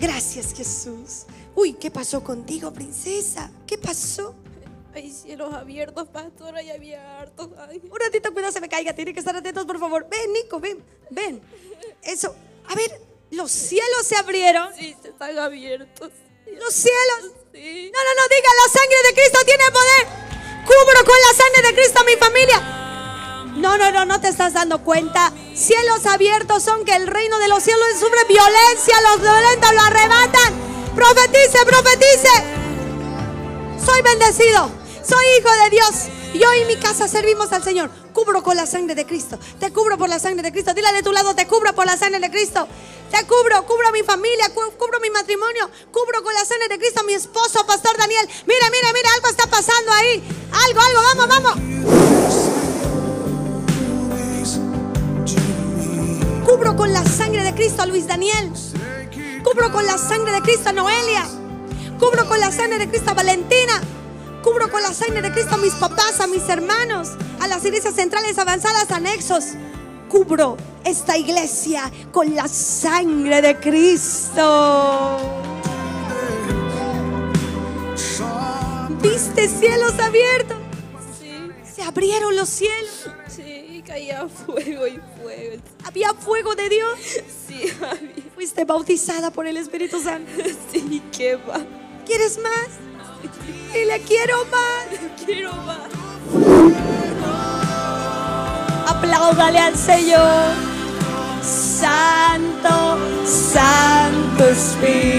Gracias, Jesús. Uy, ¿qué pasó contigo, princesa? ¿Qué pasó? Hay cielos abiertos, pastora, y había hartos. Ay. Un ratito, cuidado, se me caiga. Tienen que estar atentos, por favor. Ven, Nico, ven, ven. Eso. A ver, los cielos se abrieron. Sí, se están abiertos. Los cielos. Sí. No, no, no, diga, la sangre de Cristo tiene poder. Cubro con la sangre de Cristo a mi familia. No, no, no, no te estás dando cuenta. Cielos abiertos son que el reino de los cielos sufre violencia, los violentos lo arrebatan. Profetice, profetice. Soy bendecido. Soy hijo de Dios. Yo y mi casa servimos al Señor. Cubro con la sangre de Cristo. Te cubro por la sangre de Cristo. Dile de tu lado, te cubro por la sangre de Cristo. Te cubro, cubro mi familia, cu- cubro mi matrimonio, cubro con la sangre de Cristo mi esposo, Pastor Daniel. Mira, mira, mira, algo está pasando ahí. Algo, algo, vamos, vamos. Con la sangre de Cristo a Luis Daniel. Cubro con la sangre de Cristo a Noelia. Cubro con la sangre de Cristo a Valentina. Cubro con la sangre de Cristo a mis papás, a mis hermanos, a las iglesias centrales avanzadas, anexos. Cubro esta iglesia con la sangre de Cristo. ¿Viste cielos abiertos? Sí, Se abrieron los cielos. sí, caía fuego y fuego. Había fuego de Dios. Sí, había. Fuiste bautizada por el Espíritu Santo. Sí, qué va. ¿Quieres más? Y le quiero más. Quiero más. Apláudale al Señor. Santo, Santo Espíritu.